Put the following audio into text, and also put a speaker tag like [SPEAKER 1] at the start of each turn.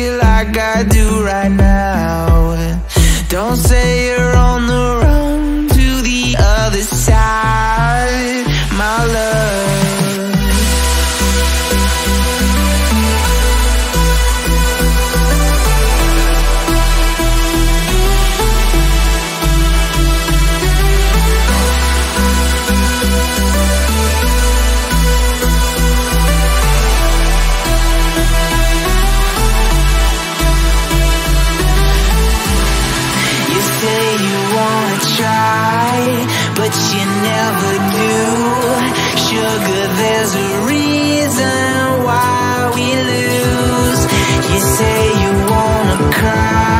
[SPEAKER 1] you like I do right now. Don't say you're on the run to the other side. you wanna try, but you never do. Sugar, there's a reason why we lose. You say you wanna cry.